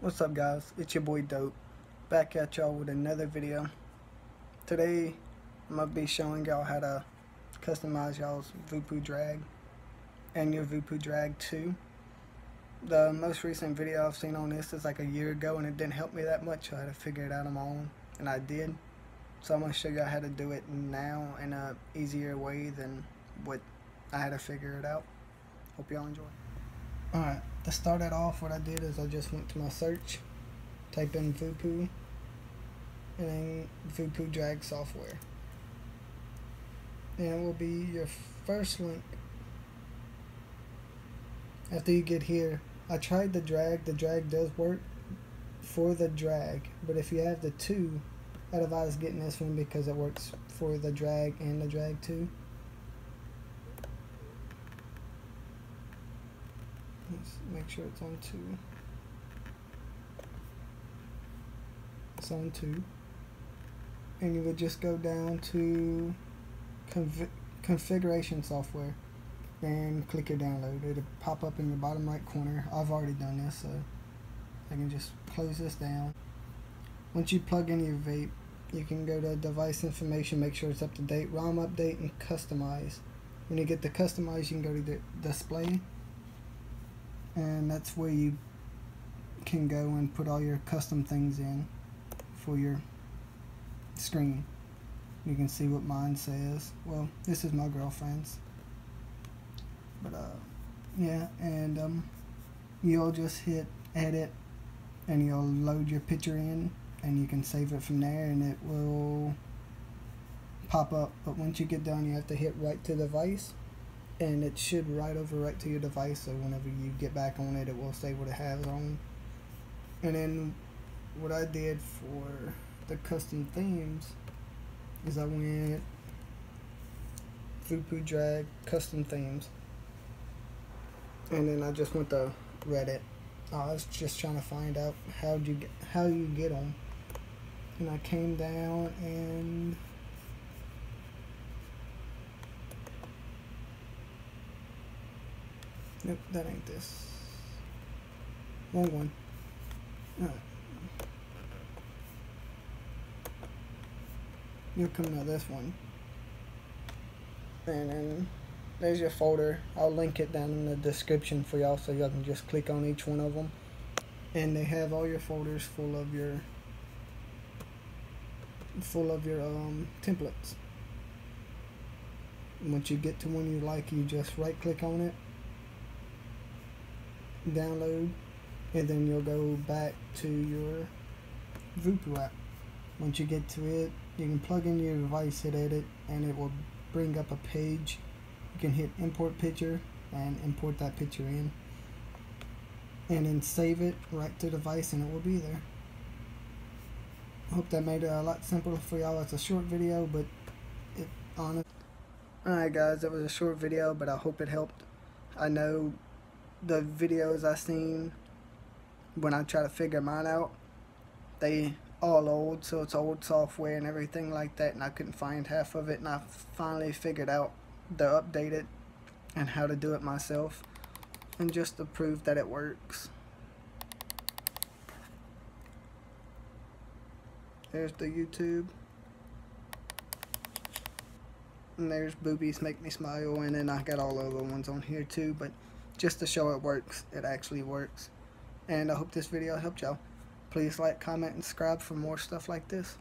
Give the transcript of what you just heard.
What's up guys, it's your boy Dope, back at y'all with another video. Today, I'm going to be showing y'all how to customize y'all's Voopoo drag and your Voopoo drag 2. The most recent video I've seen on this is like a year ago and it didn't help me that much, so I had to figure it out on my own, and I did. So I'm going to show y'all how to do it now in a easier way than what I had to figure it out. Hope y'all enjoy. Alright, to start it off, what I did is I just went to my search, type in Voopoo, and then Voopoo Drag Software. And it will be your first link. After you get here, I tried the drag, the drag does work for the drag, but if you have the two, I'd advise getting this one because it works for the drag and the drag 2. Let's make sure it's on two. It's on two. And you would just go down to conf configuration software and click your download. It'll pop up in the bottom right corner. I've already done this, so I can just close this down. Once you plug in your vape, you can go to device information, make sure it's up to date, ROM update, and customize. When you get the customize, you can go to the display and that's where you can go and put all your custom things in for your screen. You can see what mine says. Well this is my girlfriend's. But uh yeah and um you'll just hit edit and you'll load your picture in and you can save it from there and it will pop up. But once you get done you have to hit write to the device and it should write over right to your device so whenever you get back on it it will say what it has on and then what I did for the custom themes is I went Voopoo drag custom themes and then I just went to Reddit. I was just trying to find out how you get how you get them and I came down and Nope, that ain't this. One. Alright. You'll come to this one. And then there's your folder. I'll link it down in the description for y'all so y'all can just click on each one of them. And they have all your folders full of your full of your um, templates. Once you get to one you like, you just right click on it download and then you'll go back to your Voopoo app. Once you get to it, you can plug in your device, hit edit, and it will bring up a page. You can hit import picture and import that picture in. And then save it right to device and it will be there. Hope that made it a lot simpler for y'all. It's a short video, but it honest. Alright guys, that was a short video, but I hope it helped. I know the videos I seen when I try to figure mine out, they all old, so it's old software and everything like that, and I couldn't find half of it, and I finally figured out the updated and how to do it myself, and just to prove that it works. There's the YouTube. And there's Boobies Make Me Smile, and then I got all the other ones on here too, but just to show it works. It actually works. And I hope this video helped y'all. Please like, comment, and subscribe for more stuff like this.